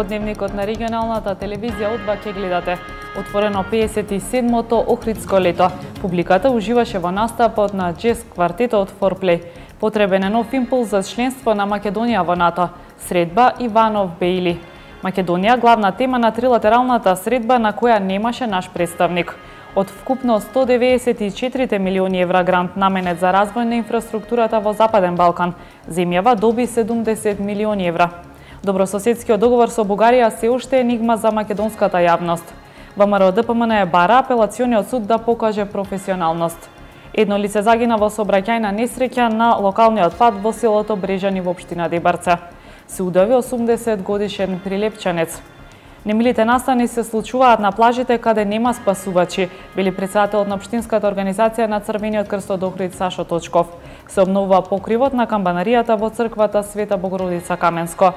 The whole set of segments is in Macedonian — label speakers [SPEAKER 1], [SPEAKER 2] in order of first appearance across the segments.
[SPEAKER 1] во дневникот на регионалната телевизија од ќе гледате. Отворено 57-то Охридско лето. Публиката уживаше во настапот на джез квартетот Форплей. Потребен е нов импулс за членство на Македонија во НАТО. Средба Иванов Бейли. Македонија главна тема на трилатералната средба на која немаше наш представник. Од вкупно 194 милиони евра грант наменет за развој на инфраструктурата во Западен Балкан, земјава доби 70 милиони евра. Добрососедскиот договор со Бугарија се уште енигма за македонската јавност. ВМРО ДПМН е бара апелациониот суд да покаже професионалност. Едно лице загина во сообраќајна несреќа на локалниот пат во селото Брежани во општина Дебарца се удави 80 годишен прилепчанец. Немилите настани се случуваат на плажите каде нема спасувачи, били председателот на Обштинската организација на Црвениот крст од Охрид Сашо Точков. Се обновува покривот на камбанаријата во црквата Света Богородица Каменско.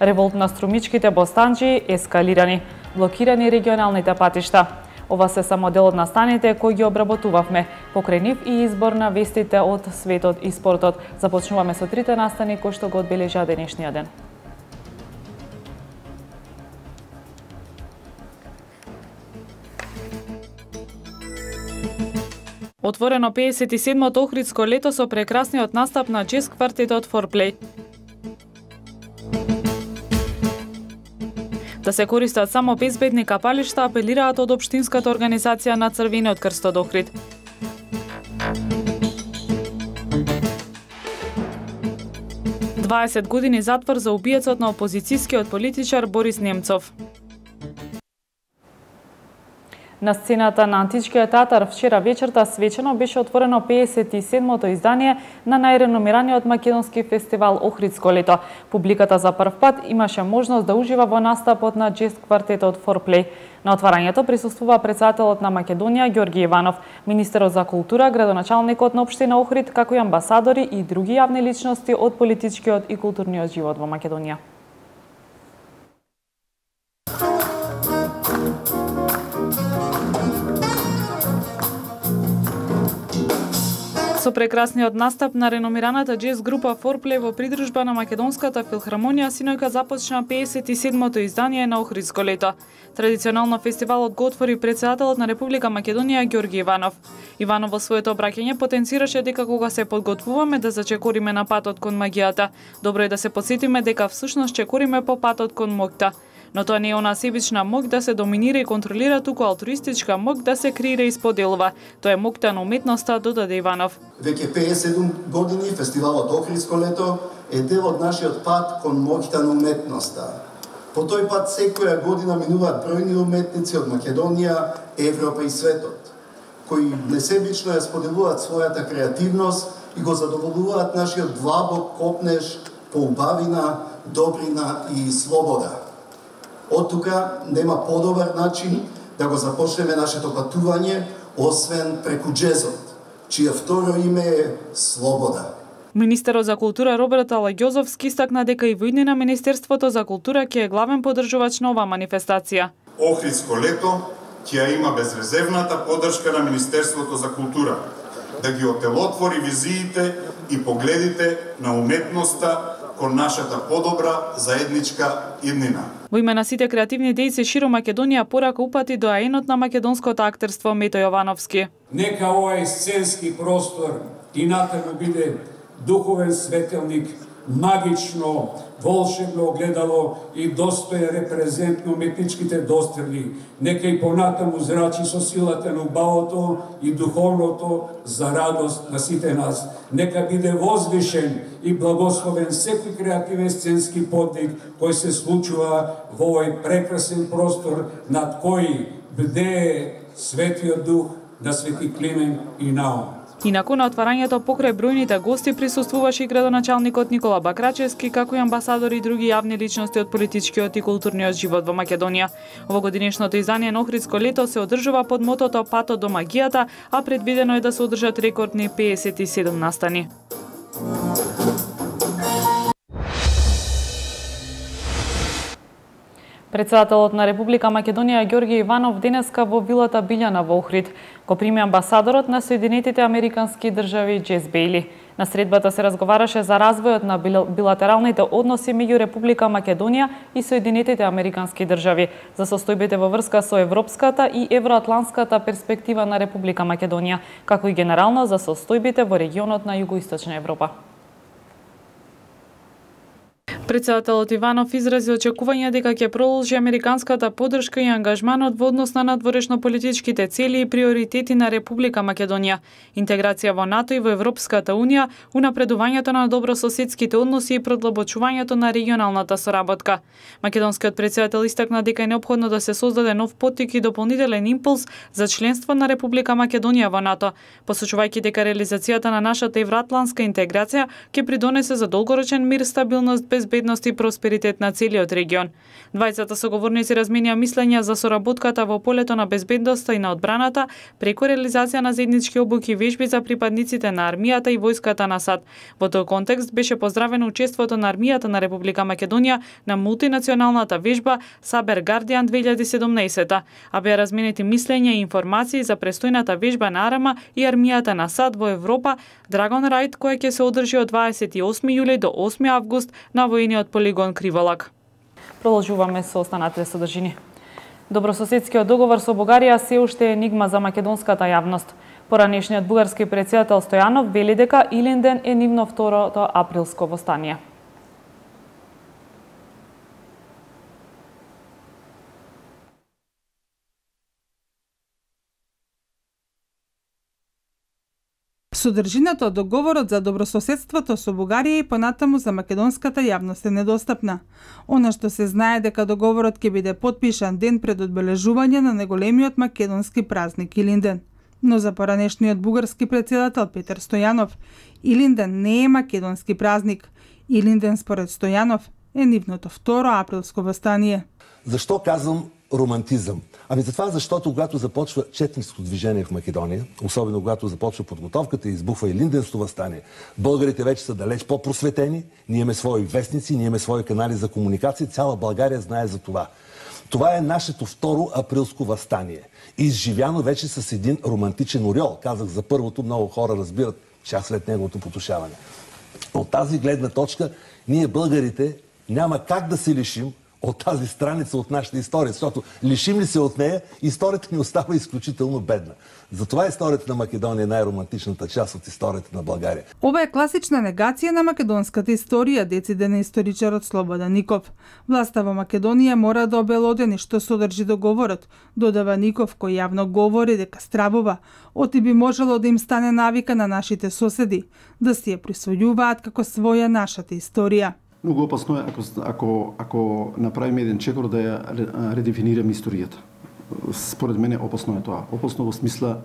[SPEAKER 1] Револт на струмичките бостанџи ескалирани, блокирани регионалните патишта. Ова се само дел од настаните кои ги обработувавме. Покрај нив и избор на вестите од светот и спортот. Започнуваме со трите настани кои што го одбележа денешниот ден. Отворено 57-то Охридско лето со прекрасниот настап на джез квартетот Форплей. Да се користат само безбедни капалишта, апелираат од Обштинската организација на Црвениот крст од Охрид. Дваесет години затвор за убиецот на опозицијскиот политичар Борис Немцов. На сцената на Античкиот театар вчера вечерта свечено беше отворено 57-мото издание на најреномираниот македонски фестивал Охридско лето. Публиката за прв пат имаше можност да ужива во настапот на джест квартетот Форплей. На отварањето присуствува председателот на Македонија Ѓорги Иванов, министерот за култура, градоначалникот на општина Охрид, како и амбасадори и други јавни личности од политичкиот и културниот живот во Македонија. Со прекрасниот настап на реномираната джез група Форпле во придружба на Македонската филхармонија синојка започна 57-то издание на Охридско лето. Традиционално фестивалот го отвори председателот на Република Македонија Ѓорги Иванов. Иванов во своето обраќање потенцираше дека кога се подготвуваме да зачекориме на патот кон магијата, добро е да се подсетиме дека всушност чекориме по патот кон моќта. Но тоа не е она себична мок да се доминира и контролира, туку алтруистичка мок да се креира и споделува. Тоа е мокта на уметноста, додаде Иванов.
[SPEAKER 2] Веќе 57 години фестивалот Охридско лето е дел од нашиот пат кон мокта на уметноста. По тој пат секоја година минуваат бројни уметници од Македонија, Европа и светот, кои несебично ја споделуваат својата креативност и го задоволуваат нашиот длабок копнеж, по убавина, добрина и слобода. Од тука нема подобар начин да го започнеме нашето патување, освен преку джезот, чија второ име е Слобода.
[SPEAKER 1] Министерот за култура Роберт Алагјозовски истакна дека и во на Министерството за култура ќе е главен поддржувач на оваа манифестација.
[SPEAKER 3] Охридско лето ќе има безрезервната поддршка на Министерството за култура да ги отелотвори визиите и погледите на уметноста кон нашата подобра заедничка иднина.
[SPEAKER 1] Во име на сите креативни дејци широ Македонија порака упати до аенот на македонското актерство Мето Јовановски.
[SPEAKER 4] Нека овој сценски простор и натаму биде духовен светелник магично, волшебно огледало и достоен репрезентно на дострели. Нека и понатаму зрачи со силата на убавото и духовното за радост на сите нас. Нека биде возвишен и благословен секој креативен сценски подвиг кој се случува во овој прекрасен простор над кој бде Светиот Дух на Свети Климен и Наум.
[SPEAKER 1] Инаку на отварањето покрај бројните гости присуствуваше и градоначалникот Никола Бакрачевски, како и амбасадори и други јавни личности од политичкиот и културниот живот во Македонија. Во годинешното издание на Охридско лето се одржува под мотото Патот до магијата, а предвидено е да се одржат рекордни 57 настани. Председателот на Република Македонија Ѓорги Иванов денеска во вилата Билјана во Охрид го прими амбасадорот на Соединетите Американски држави Джез Бейли. На средбата се разговараше за развојот на билатералните односи меѓу Република Македонија и Соединетите Американски држави, за состојбите во врска со европската и евроатланската перспектива на Република Македонија, како и генерално за состојбите во регионот на Југоисточна Европа. Председателот Иванов изрази очекување дека ќе продолжи американската поддршка и ангажманот во однос на надворешно политичките цели и приоритети на Република Македонија, интеграција во НАТО и во Европската Унија, унапредувањето на добрососедските односи и продлабочувањето на регионалната соработка. Македонскиот председател истакна дека е необходно да се создаде нов поттик и дополнителен импулс за членство на Република Македонија во НАТО, посочувајќи дека реализацијата на нашата евроатланска интеграција ќе придонесе за долгорочен мир, стабилност, без безбедност и просперитет на целиот регион. Двајцата соговорници разменија мислења за соработката во полето на безбедноста и на одбраната преку реализација на заеднички обуки и вежби за припадниците на армијата и војската на САД. Во тој контекст беше поздравено учеството на армијата на Република Македонија на мултинационалната вежба Сабер Гардиан 2017, а беа разменети мислења и информации за престојната вежба на Арама и армијата на САД во Европа Драгон Рајд која ќе се одржи од 28 јули до 8 август на вој војниот полигон Криволак. Продолжуваме со останатите содржини. Добрососедскиот договор со Бугарија се уште е енигма за македонската јавност. Поранешниот бугарски председател Стојанов вели дека Илинден е нивно второто априлско востание.
[SPEAKER 5] Содржината од договорот за добрососедството со Бугарија и понатаму за македонската јавност е недостапна. Она што се знае дека договорот ќе биде подпишан ден пред одбележување на неголемиот македонски празник Илинден. Но за поранешниот бугарски председател Петер Стојанов, Илинден не е македонски празник. Илинден според Стојанов е нивното второ априлско востание.
[SPEAKER 6] Зашто казвам романтизъм? Ами затова, защото когато започва четническо движение в Македония, особено когато започва подготовката и избухва и Линденство възстание, българите вече са далеч по-просветени, ние имаме свои вестници, ние имаме свои канали за комуникация, цяла България знае за това. Това е нашето второ априлско възстание. Изживяно вече с един романтичен орел. Казах за първото, много хора разбират час след неговото потушаване. От тази гледна точка, ние българите няма как да се лишим од тази страница от нашата историја, защото лишим ли се од неја, историјата ни остава исклучително бедна. Затова историјата на Македонија е најромантичната част од историјата на България.
[SPEAKER 5] Ова е класична негација на македонската историја, дециде да на историчарот Слобода Ников. Власта во Македонија мора да обелодени што содржи договорот, додава Ников кој јавно говори дека стравува, оти би можело да им стане навика на нашите соседи, да си ја присвојуваат како своја нашата историја.
[SPEAKER 2] Многу опасно е ако, ако, ако направиме еден чекор да ја редефинираме историјата. Според мене опасно е тоа. Опасно во смисла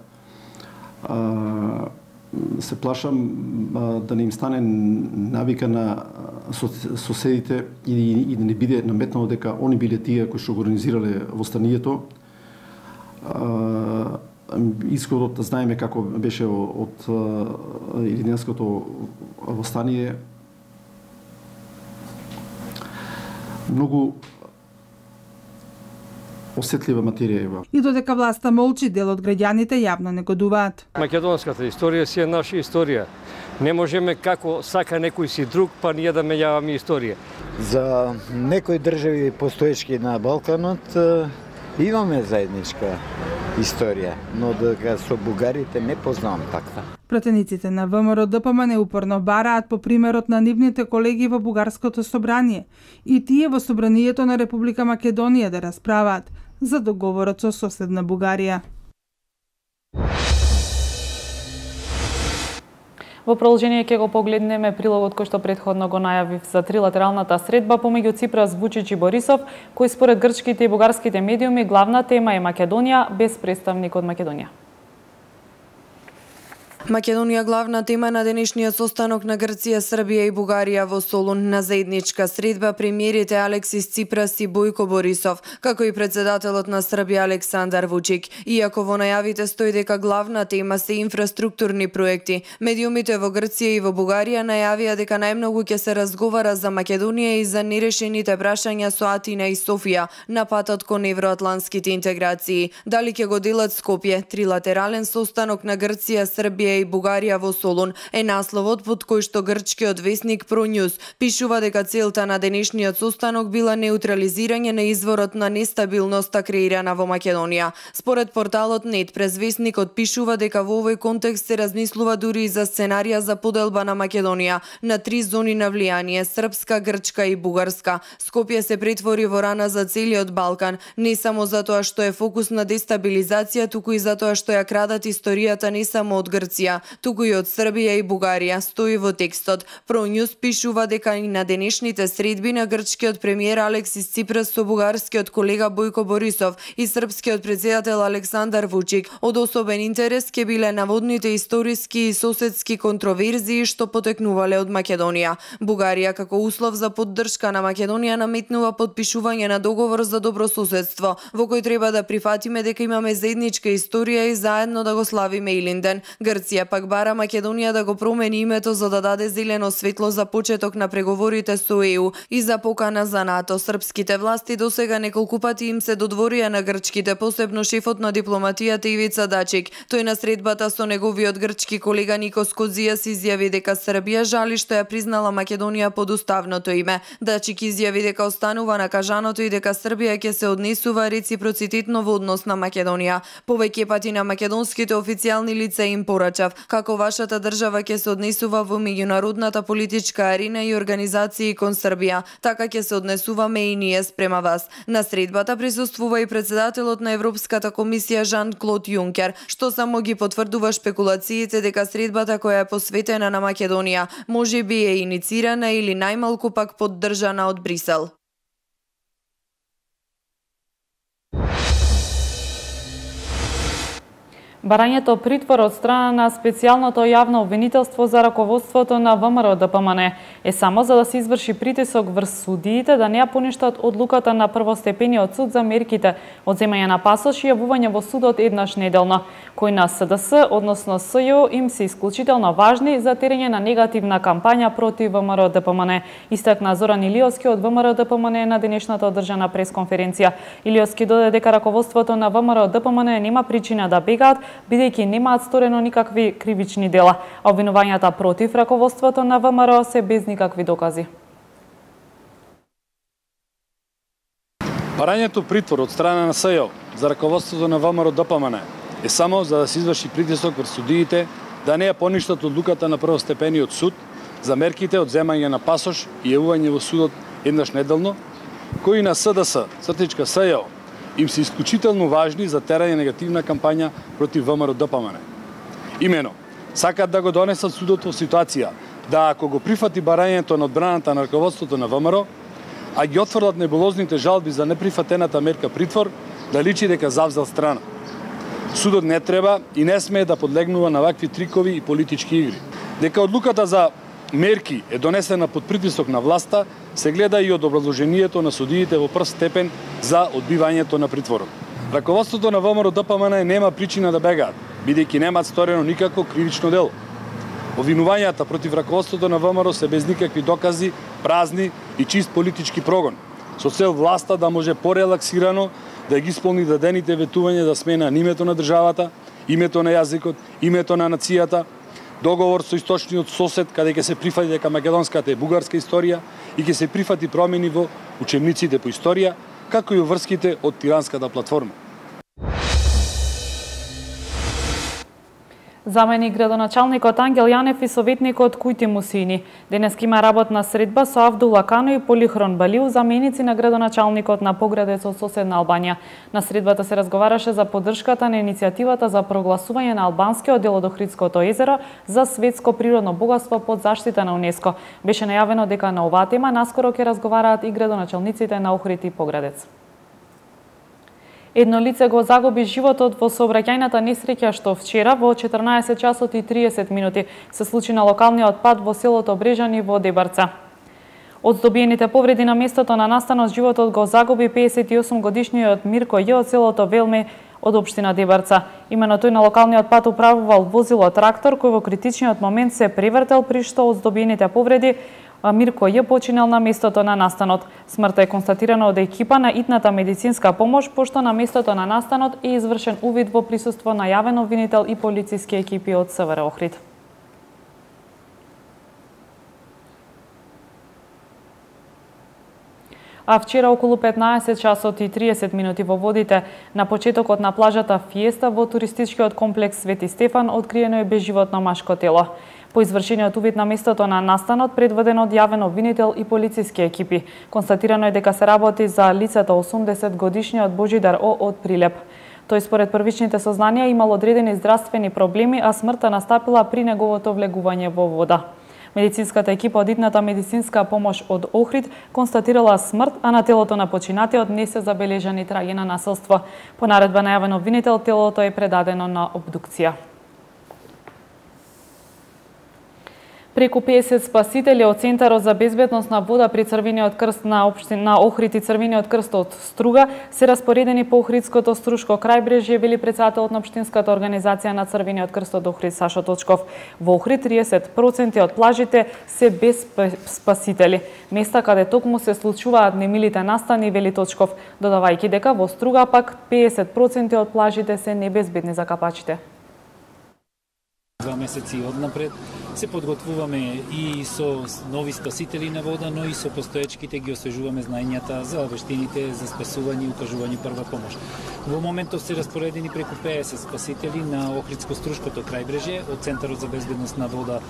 [SPEAKER 2] а, се плашам а, да не им стане навика на соседите и, и да не биде наметнало дека они биле тие кои што го организирале востанието. А, исходот знаеме како беше од 11-ското востание многу осетлива материја е
[SPEAKER 5] И додека власта молчи, дел од граѓаните јавно негодуваат.
[SPEAKER 7] Македонската историја си е наша историја. Не можеме како сака некој си друг, па ние да мењаваме историја.
[SPEAKER 8] За некои држави постоечки на Балканот имаме заедничка историја, но дека со бугарите не познавам таква.
[SPEAKER 5] Протениците на ВМРО ДПМН упорно бараат по примерот на нивните колеги во Бугарското собрание и тие во Собранието на Република Македонија да расправаат за договорот со соседна Бугарија.
[SPEAKER 1] Во продолжение ќе го погледнеме прилогот кој што предходно го најавив за трилатералната средба помеѓу Ципрас, Вучич и Борисов, кој според грчките и бугарските медиуми главна тема е Македонија без представник од Македонија.
[SPEAKER 9] Македонија главна тема на денешниот состанок на Грција, Србија и Бугарија во Солун на заедничка средба премиерите Алексис Ципрас и Бојко Борисов, како и председателот на Србија Александар Вучик. Иако во најавите стои дека главна тема се инфраструктурни проекти, медиумите во Грција и во Бугарија најавија дека најмногу ќе се разговара за Македонија и за нерешените прашања со Атина и Софија на патот кон евроатланските интеграции. Дали ќе го делат Скопје, трилатерален состанок на Грција, Србија Србија и Бугарија во Солун е насловот под кој што грчкиот весник Пронјус пишува дека целта на денешниот состанок била неутрализирање на изворот на нестабилноста креирана во Македонија. Според порталот Нет, презвесникот пишува дека во овој контекст се размислува дури и за сценарија за поделба на Македонија на три зони на влијание – српска, грчка и бугарска. Скопје се претвори во рана за целиот Балкан, не само затоа што е фокус на дестабилизација, туку и затоа што ја крадат историјата не само од Грција, туку и од Србија и Бугарија, стои во текстот. ProNews пишува дека и на денешните средби на грчкиот премиер Алексис Ципрас со бугарскиот колега Бојко Борисов и српскиот председател Александар Вучик од особен интерес ке биле наводните историски и соседски контроверзии што потекнувале од Македонија. Бугарија како услов за поддршка на Македонија наметнува подпишување на договор за добро соседство, во кој треба да прифатиме дека имаме заедничка историја и заедно да го славиме Илинден. Грција пак бара Македонија да го промени името за да даде зелено светло за почеток на преговорите со ЕУ и за покана за НАТО. Српските власти досега неколку пати им се додворија на грчките, посебно шефот на дипломатијата Ивица Дачик. Тој на средбата со неговиот грчки колега Никос Кодзијас изјави дека Србија жали што ја признала Македонија под уставното име. Дачик изјави дека останува на кажаното и дека Србија ќе се однесува реципроцитетно во однос на Македонија. Повеќе пати на македонските официјални лица им порача порачав како вашата држава ќе се однесува во меѓународната политичка арена и организации кон Србија, така ќе се однесуваме и ние спрема вас. На средбата присуствува и председателот на Европската комисија Жан Клод Јункер, што само ги потврдува спекулациите дека средбата која е посветена на Македонија може би е иницирана или најмалку пак поддржана од Брисел.
[SPEAKER 1] Барањето притвор од страна на специјалното јавно обвинителство за раководството на ВМРО ДПМН е само за да се изврши притисок врз судиите да не ја поништат одлуката на првостепениот суд за мерките одземање на пасош и јавување во судот еднаш неделно, кои на СДС, односно СЈО, им се исклучително важни за терење на негативна кампања против ВМРО ДПМН, истакна Зоран Илиоски од ВМРО ДПМН на денешната одржана пресконференција. Илиоски додаде дека раководството на ВМРО ДПМН нема причина да бегаат бидејќи немаат сторено никакви кривични дела, а обвинувањата против раководството на ВМРО се без никакви докази.
[SPEAKER 10] Барањето притвор од страна на СЈО за раководството на ВМРО ДПМН е само за да се изврши притисок врз судиите да не ја поништат одлуката на првостепениот суд за мерките од земање на пасош и јавување во судот еднаш неделно, кои на СДС, Цртичка СЈО им се исклучително важни за терање негативна кампања против ВМРО да ДПМН. Имено, сакат да го донесат судот во ситуација да ако го прифати барањето на одбраната на раководството на ВМРО, а ги отфрлат небулозните жалби за неприфатената мерка притвор, да личи дека завзел страна. Судот не треба и не смее да подлегнува на вакви трикови и политички игри. Дека одлуката за мерки е донесена под притисок на власта, се гледа и од образложението на судиите во прв степен за одбивањето на притворот. Раководството на ВМРО ДПМН нема причина да бегаат, бидејќи немаат сторено никако кривично дело. Овинувањата против раководството на ВМРО се без никакви докази, празни и чист политички прогон, со цел власта да може порелаксирано да ги исполни дадените ветувања да смена името на државата, името на јазикот, името на нацијата, договор со источниот сосед каде ќе се прифати дека македонската е бугарска историја и ќе се прифати промени во учебниците по историја, како и врските од тиранската платформа.
[SPEAKER 1] Заменик градоначалникот Ангел Јанев и советникот Кујти Мусини. Денес има работна средба со Авдула Кано и Полихрон Балиу, заменици на градоначалникот на поградец од соседна Албанија. На средбата се разговараше за поддршката на иницијативата за прогласување на албанскиот дел од Охридското езеро за светско природно богатство под заштита на УНЕСКО. Беше најавено дека на оваа тема наскоро ќе разговараат и градоначалниците на Охрид и Поградец. Едно лице го загуби животот во сообраќајната несреќа што вчера во 14 часот и 30 минути се случи на локалниот пат во селото Брежани во Дебарца. Од здобиените повреди на местото на настанот животот го загуби 58 годишниот Мирко Ј од селото Велме од општина Дебарца. Имено тој на локалниот пат управувал возило трактор кој во критичниот момент се превртел при што од здобиените повреди Мирко ја починал на местото на настанот. Смртта е констатирана од екипа на итната медицинска помош, пошто на местото на настанот е извршен увид во присуство на јавен обвинител и полициски екипи од СВР Охрид. а вчера околу 15 часот и 30 минути во водите на почетокот на плажата Фиеста во туристичкиот комплекс Свети Стефан откриено е безживотно машко тело. По извршениот увид на местото на настанот предведен од јавен обвинител и полициски екипи, констатирано е дека се работи за лицето 80 годишниот Божидар О од Прилеп. Тој според првичните сознанија имал одредени здравствени проблеми, а смртта настапила при неговото влегување во вода. Медицинската екипа од Идната медицинска помош од Охрид констатирала смрт, а на телото на починатиот не се забележани траги на населство. По наредба на јавен обвинител, телото е предадено на обдукција. Преку 50 спасители од Центарот за безбедност на вода при Црвениот крст на општина на Охрид и Црвениот крст од Струга се распоредени по Охридското струшко крајбрежје, вели председателот на општинската организација на Црвениот крст од Охрид Сашо Точков. Во Охрид 30% од плажите се без спасители. Места каде токму се случуваат немилите настани, вели Точков, додавајќи дека во Струга пак 50% од плажите се небезбедни за капачите
[SPEAKER 11] два месеци однапред. Се подготвуваме и со нови спасители на вода, но и со постоечките ги освежуваме знаењата за вештините за спасување и укажување прва помош. Во моментов се распоредени преку 50 спасители на Охридско-Струшкото крајбрежје од Центарот за безбедност на вода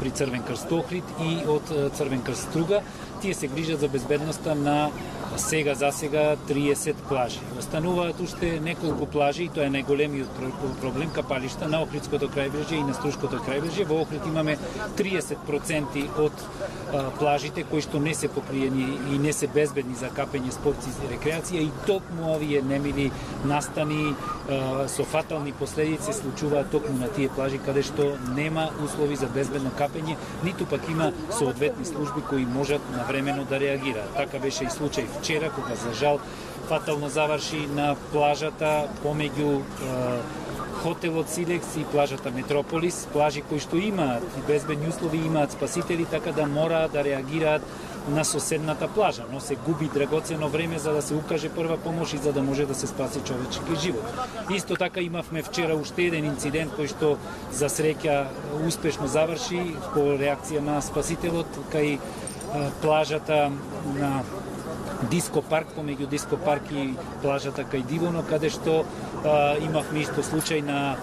[SPEAKER 11] при Црвен крст Охрид и од Црвен крст Струга. Тие се грижат за безбедноста на сега за сега 30 плажи. Остануваат уште неколку плажи и тоа е најголемиот проблем капалишта на Охридското крајбрежје и на Струшкото крајбрежје. Во Охрид имаме 30% од а, плажите кои што не се покриени и не се безбедни за капење, спорт и рекреација и токму овие немили настани со фатални последици случуваат токму на тие плажи каде што нема услови за безбедно капење, ниту пак има соодветни служби кои можат навремено да реагираат. Така беше и случај вчера, кога за жал фатално заврши на плажата помеѓу хотелот Силекс и плажата Метрополис, плажи кои што имаат безбедни услови, имаат спасители, така да мора да реагираат на соседната плажа, но се губи драгоцено време за да се укаже прва помош и за да може да се спаси човечки живот. Исто така имавме вчера уште еден инцидент кој што за среќа успешно заврши по реакција на спасителот кај плажата на Диско парк, помеѓу Диско парк и плажата кај Дивоно, каде што имавме исто случај на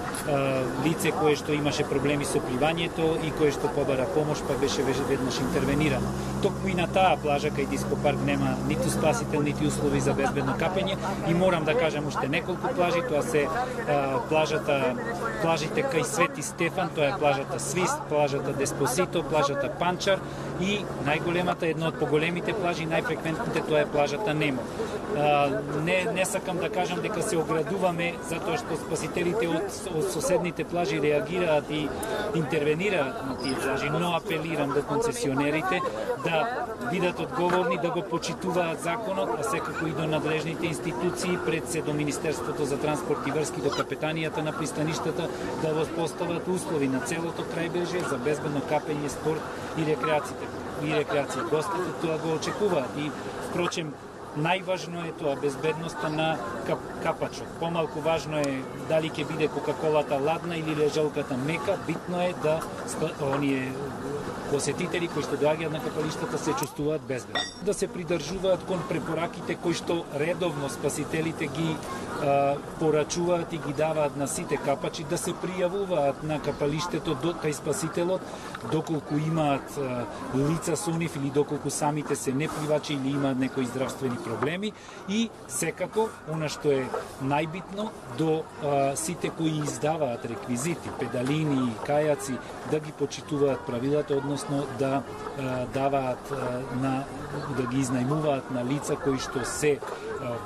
[SPEAKER 11] лице кое што имаше проблеми со пливањето и кое што побара помош, па беше веднаш интервенирано. Токму и на таа плажа кај Диско парк нема ниту спасител, ниту услови за безбедно капење и морам да кажам уште неколку плажи, тоа се плажата плажите кај Свети Стефан, тоа е плажата Свист, плажата Деспосито, плажата Панчар и најголемата, една од поголемите плажи, најфреквентните, тоа е плажата Немо. Не, не сакам да кажам дека се оградуваме затоа што спасителите од, од соседните плажи реагираат и интервенираат на тие плажи, но апелирам до концесионерите да бидат одговорни, да го почитуваат законот, а секако и до надлежните институции пред се до Министерството за транспорт и врски до капетанијата на пристаништата да воспостават услови на целото крајбрежје за безбедно капење, спорт и рекреациите и рекреација. Гостите тоа го очекуваат. И впрочем најважно е тоа безбедноста на кап, капачот. Помалку важно е дали ќе биде кока-колата ладна или лежалката мека, битно е да оние посетители кои што доаѓаат на капалиштата се чувствуваат безбедно. Да се придржуваат кон препораките кои што редовно спасителите ги а, порачуваат и ги даваат на сите капачи да се пријавуваат на капалиштето до кај спасителот доколку имаат а, лица со нив или доколку самите се непливачи или имаат некои здравствени проблеми и секако она што е најбитно до а, сите кои издаваат реквизити, педалини и кајаци да ги почитуваат правилата, односно да а, даваат а, на да ги изнајмуваат на лица кои што се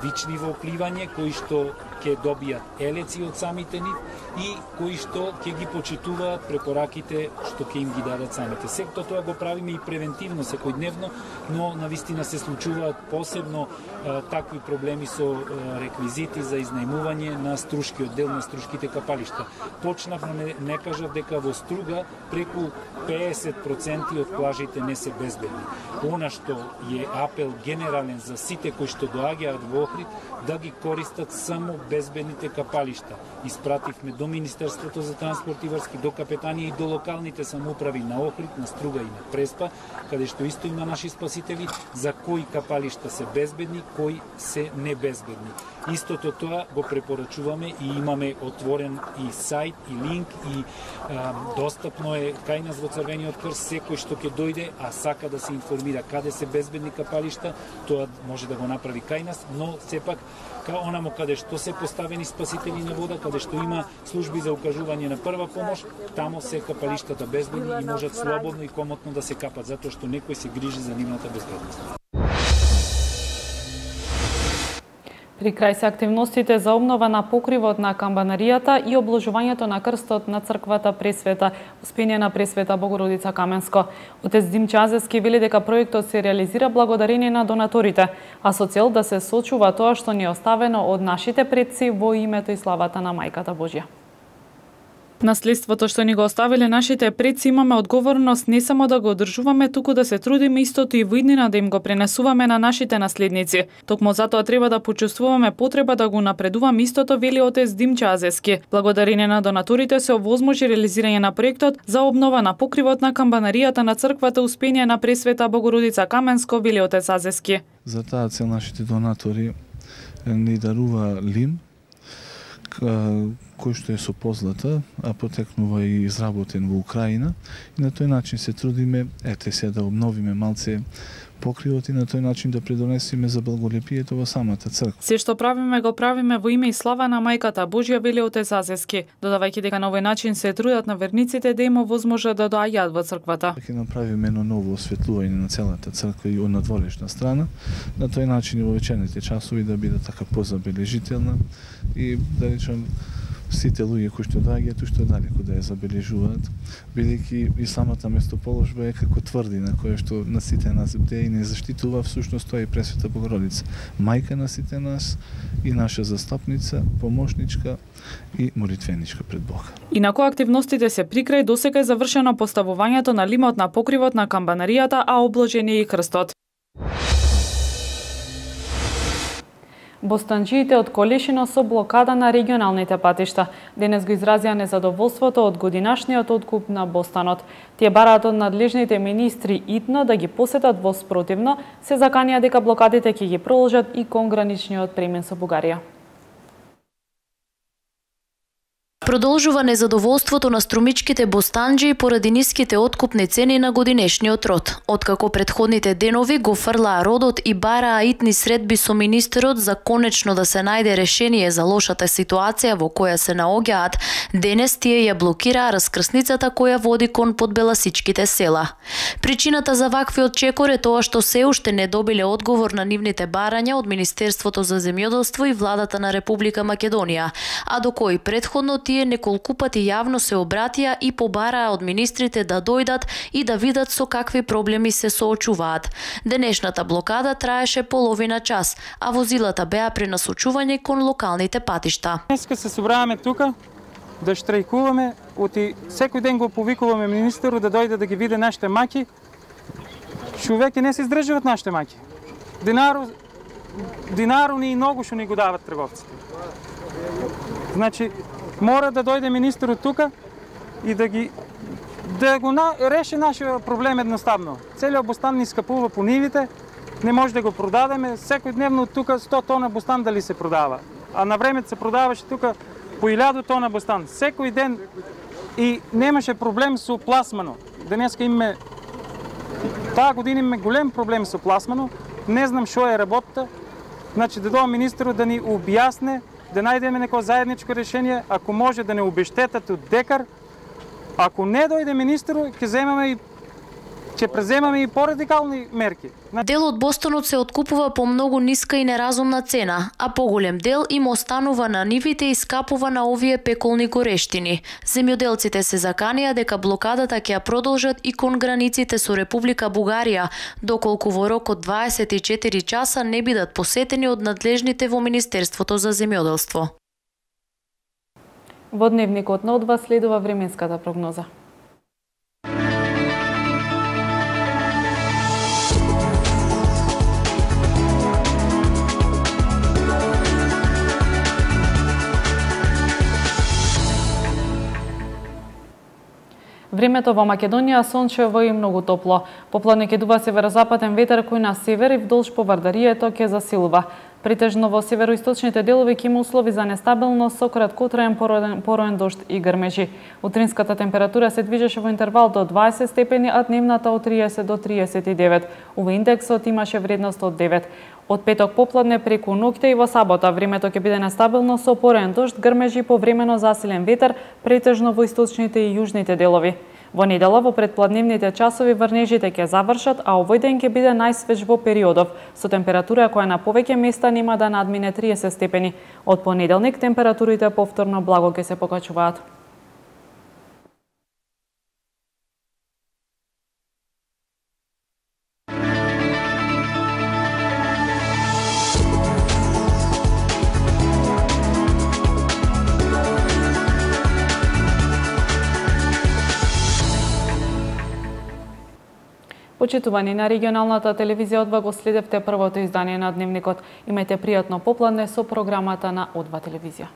[SPEAKER 11] вични во пливање, кои што ќе добијат елеци од самите нив и кои што ќе ги почитуваат препораките што ќе им ги дадат самите. Секто тоа го правиме и превентивно секојдневно, но на вистина се случуваат посебно а, такви проблеми со а, реквизити за изнајмување на струшкиот дел на струшките капалишта. Почнавме не, не кажав дека во Струга преку 50% од плажите не се безбедни. Она што е апел генерален за сите кои што доаѓаат во Охрид да ги користат само безбедните капалишта. Испративме до Министерството за транспорт и врски, до капетанија и до локалните самоуправи на Охрид, на Струга и на Преспа, каде што исто има наши спасители за кои капалишта се безбедни, кои се небезбедни. Истото тоа го препорачуваме и имаме отворен и сајт и линк и а, достапно е кај нас во Црвениот крст секој што ќе дојде, а сака да се информира каде се безбедни капалишта, тоа може да го направи кај нас, но сепак као онамо каде што се поставени спасители на вода, каде што има служби за укажување на прва помош, тамо се капалиштата безбедни и можат слободно и комотно да се капат, затоа што некој се грижи за нивната безбедност.
[SPEAKER 1] При крај се активностите за обнова на покривот на камбанаријата и обложувањето на крстот на црквата Пресвета, Успение на Пресвета Богородица Каменско. Отец Дим Чазески вели дека проектот се реализира благодарение на донаторите, а со цел да се сочува тоа што ни е оставено од нашите предци во името и славата на Мајката Божја. Наследството што ни го оставиле нашите предци имаме одговорност не само да го одржуваме, туку да се трудиме истото и во иднина да им го пренесуваме на нашите наследници. Токму затоа треба да почувствуваме потреба да го напредуваме истото, вели отец Димча Азески. Благодарение на донаторите се овозможи реализирање на проектот за обнова на покривот на камбанаријата на црквата Успение на Пресвета Богородица Каменско, вели отец Азески.
[SPEAKER 12] За таа цел нашите донатори ни дарува лим, кој што е со позлата, а потекнува и изработен во Украина. И на тој начин се трудиме, ете се да обновиме малце покривот и на тој начин да предонесеме за благолепието во самата црква.
[SPEAKER 1] Се што правиме го правиме во име и слава на мајката Божја вели отец Азески, додавајќи дека на овој начин се трудат на верниците да има возможност да доаѓаат во црквата.
[SPEAKER 12] Ќе направиме едно ново осветлување на целата црква и од надворешна страна, на тој начин и во вечерните часови да биде така позабележителна и да речам сите луѓе кои што доаѓаат уште далеку да ја забележуваат, бидејќи и самата местоположба е како тврдина која што на сите нас бде и не заштитува всушност тоа и Пресвета Богородица, мајка на сите нас и наша застапница, помошничка и молитвеничка пред Бога.
[SPEAKER 1] Инако активностите се прикрај досега е завршено поставувањето на лимот на покривот на камбанаријата, а обложен е и крстот. Бостанчиите од Колешино со блокада на регионалните патишта. Денес го изразија незадоволството од годинашниот откуп на Бостанот. Тие бараат од надлежните министри итно да ги посетат во спротивно, се заканија дека блокадите ќе ги проложат и кон граничниот премен со Бугарија.
[SPEAKER 13] Продолжува незадоволството на струмичките бостанџи поради ниските откупни цени на годинешниот род. Откако предходните денови го фрлаа родот и бараа итни средби со министерот за конечно да се најде решение за лошата ситуација во која се наоѓаат, денес тие ја блокираа раскрсницата која води кон подбеласичките села. Причината за ваквиот чекор е тоа што се уште не добиле одговор на нивните барања од Министерството за земјоделство и владата на Република Македонија, а до кои предходно тие тие неколку пати јавно се обратија и побараа од министрите да дојдат и да видат со какви проблеми се соочуваат. Денешната блокада траеше половина час, а возилата беа пренасочување кон локалните патишта.
[SPEAKER 14] Днеска се собраваме тука да штрајкуваме, оти секој ден го повикуваме министеру да дојде да ги види нашите маки. Човеки не се издржуваат нашите маки. Динару, динару ни и многу што ни го дават трговците. Значи, Мора да дојде министерот тука и да ги да го на, реши нашиот проблем едноставно. Целиот бостан ни скапува по нивите, не може да го продадеме. Секој дневно тука 100 тона бостан дали се продава. А на времето се продаваше тука по 1000 тона бостан. Секој ден и немаше проблем со пласмано. Денеска имаме таа година имаме голем проблем со пласмано. Не знам што е работата. Значи да доа министерот да ни објасне да најдеме некој заедничко решение, ако може да не обештетат од декар, ако не дојде министерот, ќе земаме и ќе преземаме и порадикални мерки.
[SPEAKER 13] Дел од Бостонот се откупува по многу ниска и неразумна цена, а поголем дел им останува на нивите и скапува на овие пеколни горештини. Земјоделците се заканија дека блокадата ќе ја продолжат и кон границите со Република Бугарија, доколку во рок од 24 часа не бидат посетени од надлежните во Министерството за земјоделство.
[SPEAKER 1] Во дневникот на одва следува временската прогноза. Времето во Македонија сончево и многу топло. Попладне ќе дува северозападен ветер кој на север и вдолж по Вардарието ќе засилува. Притежно во североисточните делови ќе има услови за нестабилност со краткотраен пороен, пороен дожд и грмежи. Утринската температура се движеше во интервал до 20 степени, а дневната од 30 до 39. Ова индексот имаше вредност од 9. Од петок попладне преку ноќта и во сабота времето ќе биде нестабилно со порен дожд, грмежи и повремено засилен ветер, претежно во источните и јужните делови. Во недела во предпладневните часови врнежите ќе завршат, а овој ден ќе биде најсвеж во периодов, со температура која на повеќе места нема да надмине 30 степени. Од понеделник температурите повторно благо ќе се покачуваат. Почитувани на регионалната телевизија Одва го следевте првото издание на Дневникот. Имајте пријатно попладне со програмата на Одва телевизија.